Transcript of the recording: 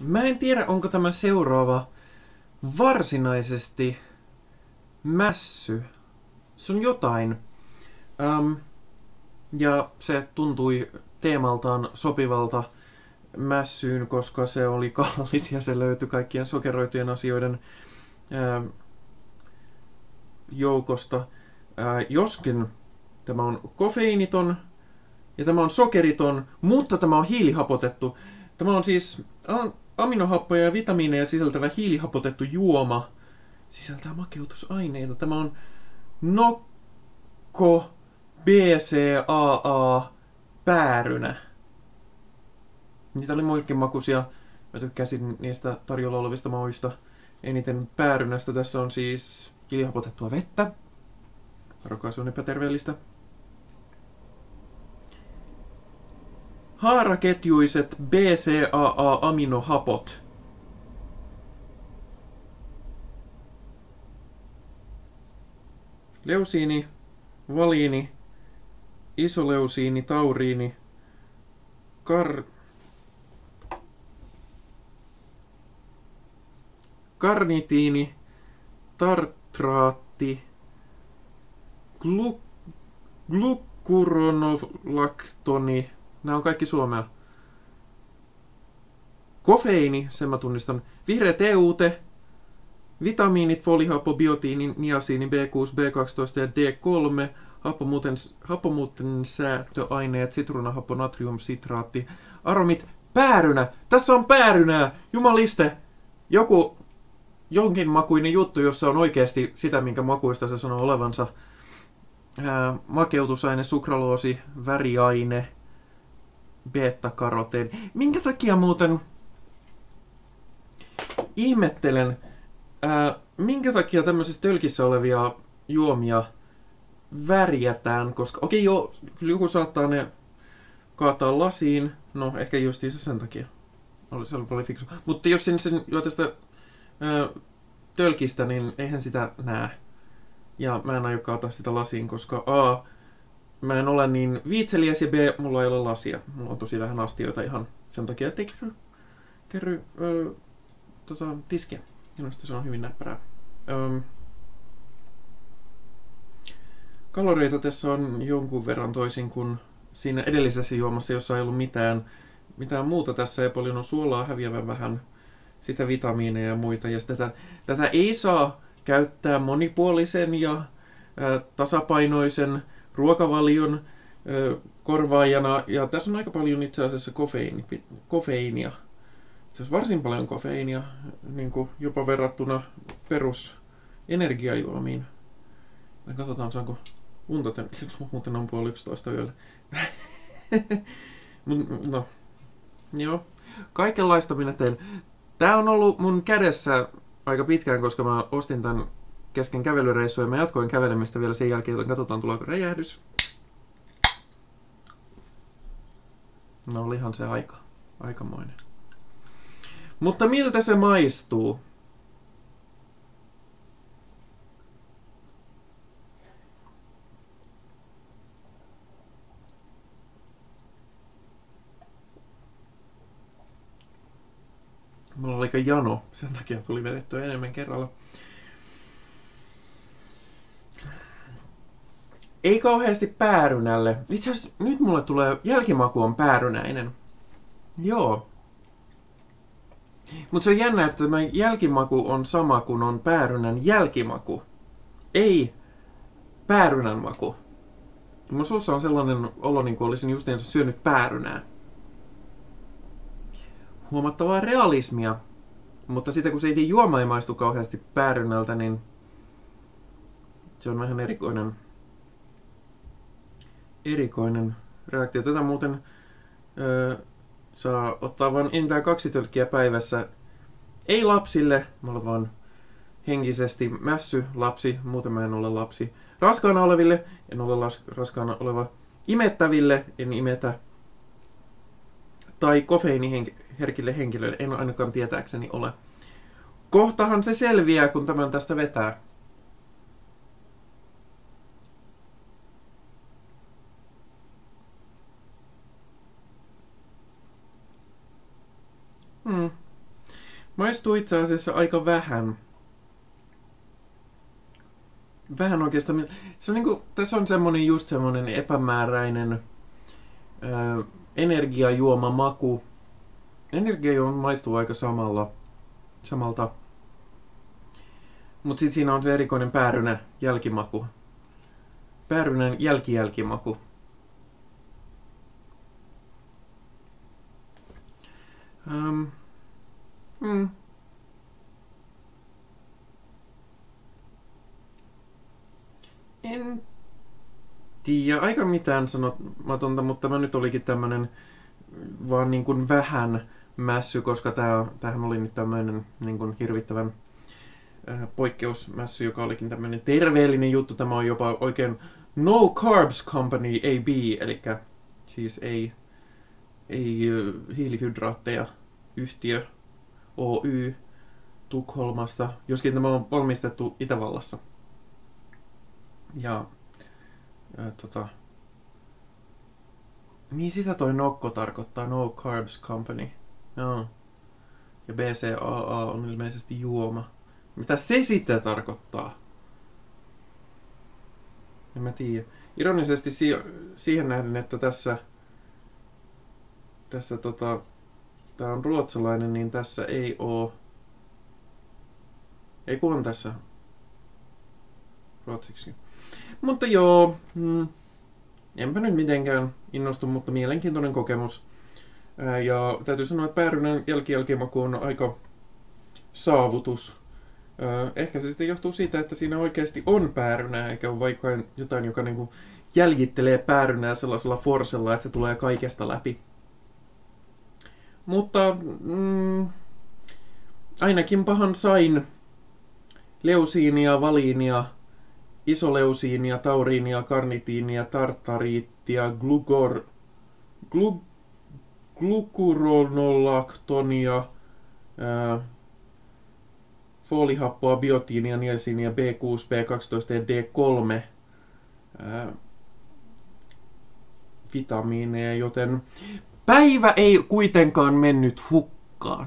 Mä en tiedä, onko tämä seuraava varsinaisesti mässy. Se on jotain. Um, ja se tuntui teemaltaan sopivalta mässyyn, koska se oli kallis ja se löytyi kaikkien sokeroitujen asioiden ää, joukosta. Ää, joskin tämä on kofeiiniton ja tämä on sokeriton, mutta tämä on hiilihapotettu. Tämä on siis aminohappoja ja vitamiineja sisältävä hiilihapotettu juoma. Sisältää makeutusaineita. Tämä on nokko BCAA päärynä. Niitä oli muillekin makuisia. Mä tykkäsin niistä tarjolla olevista mauista. Eniten päärynästä tässä on siis kilihapotettua vettä. Varokaa, se on epäterveellistä. Haaraketjuiset BCAA-aminohapot. Leusiini, valiini, isoleusiini, tauriini, kar... karnitiini, tartraatti, glu, glukuronolaktoni, nämä on kaikki suomea. Kofeiini, sen mä tunnistan. Vihreä teute, vitamiinit, folihappo, biotiini, niasiini, B6, B12 ja D3, happomuuten, happomuuten säätöaineet, sitruunahappo, natrium, sitraatti, aromit, päärynä. Tässä on päärynää! Jumaliste! Joku jonkin makuinen juttu, jossa on oikeasti sitä, minkä makuista se sanoo olevansa. Ää, makeutusaine, sukraloosi, väriaine, beta-karoteen. Minkä takia muuten ihmettelen, ää, minkä takia tämmöisessä tölkissä olevia juomia värjätään, koska okei joo, kyllä joku saattaa ne kaataa lasiin, no ehkä justiinsa sen takia. Oli, se oli paljon fiksu. Mutta jos sen, sen tästä ää, tölkistä, niin eihän sitä näe. Ja mä en aio kaataa sitä lasiin, koska A, mä en ole niin viitseliäs ja B, mulla ei ole lasia. Mulla on tosi vähän astioita ihan sen takia, ettei kerry, kerry öö, tota, tiskiä. Minusta se on hyvin näppärää. Öö, kaloreita tässä on jonkun verran toisin kuin siinä edellisessä juomassa, jossa ei ollut mitään, mitään muuta. Tässä ei paljon on suolaa häviävän vähän, sitä vitamiineja ja muita. Ja tätä, tätä ei saa käyttää monipuolisen ja ää, tasapainoisen ruokavalion korvaajana. Ja tässä on aika paljon itse asiassa kofeiini, kofeiinia. Tässä varsin paljon kofeiinia, niin kuin jopa verrattuna perus energiajuomiin. Katsotaan, saanko unta tän, muuten on puoli yksitoista yöllä. no, joo. Kaikenlaista minä teen. Tää on ollut mun kädessä aika pitkään, koska mä ostin tän kesken kävelyreissuja ja mä jatkoin kävelemistä vielä sen jälkeen, joten katsotaan tuleeko räjähdys. No olihan se aika. Aikamoinen. Mutta miltä se maistuu? Mulla oli aika jano, sen takia tuli vedettyä enemmän kerralla. Ei kauheasti päärynälle. Itse asiassa nyt mulle tulee, jälkimaku on päärynäinen. Joo. Mutta se on jännä, että tämä jälkimaku on sama kuin on päärynän jälkimaku. Ei päärynän maku. Mun suussa on sellainen olo, niin kuin olisin justiinsa syönyt päärynää huomattavaa realismia. Mutta sitten kun se itse juoma ei maistu kauheasti päärynnältä, niin se on vähän erikoinen, erikoinen reaktio. Tätä muuten öö, saa ottaa vain enintään kaksi tölkkiä päivässä. Ei lapsille, mä olen vaan henkisesti mässy lapsi, muuten mä en ole lapsi. Raskaana oleville, en ole las, raskaana oleva. Imettäville, en imetä. Tai kofeiini herkille henkilöille. En ainakaan tietääkseni ole. Kohtahan se selviää, kun tämän tästä vetää. Maistuu itse asiassa aika vähän. Vähän oikeastaan. Se on niinku, tässä on semmonen just semmonen epämääräinen ää, energiajuoma maku. Energiajuoma maistuu aika samalla, samalta. Mutta sitten siinä on se erikoinen päärynä jälkimaku. Päärynän jälkijälkimaku. Um, mm. En tiedä, aika mitään sanomatonta, mutta tämä nyt olikin tämmönen vaan niin kuin vähän mässy, koska tää, tämähän oli nyt tämmöinen niin kuin hirvittävän äh, poikkeusmässy, joka olikin tämmöinen terveellinen juttu. Tämä on jopa oikein No Carbs Company AB, eli siis ei, ei hiilihydraatteja yhtiö Oy Tukholmasta, joskin tämä on valmistettu Itävallassa. Ja, ja tota, niin sitä toi nokko tarkoittaa, No Carbs Company. Joo. Ja BCAA on ilmeisesti juoma. Mitä se sitten tarkoittaa? En mä tiedä. Ironisesti si- siihen nähden, että tässä, tässä tota, tää on ruotsalainen, niin tässä ei oo... Ei kun on tässä ruotsiksi. Mutta joo, mm, enpä nyt mitenkään innostu, mutta mielenkiintoinen kokemus. Ää, ja täytyy sanoa, että päärynän jälkijälkimaku on aika saavutus. Ää, ehkä se sitten johtuu siitä, että siinä oikeasti on päärynää, eikä ole vaikka jotain, joka niinku jäljittelee päärynää sellaisella forsella, että se tulee kaikesta läpi. Mutta mm, ainakin pahan sain leusiinia, valiinia, isoleusiinia, tauriinia, karnitiinia, tartariittia, glukor, glu, glukuronolaktonia, ää, folihappoa, biotiinia, niasiinia, B6, B12 ja D3 ää, vitamiineja, joten päivä ei kuitenkaan mennyt hukkaan.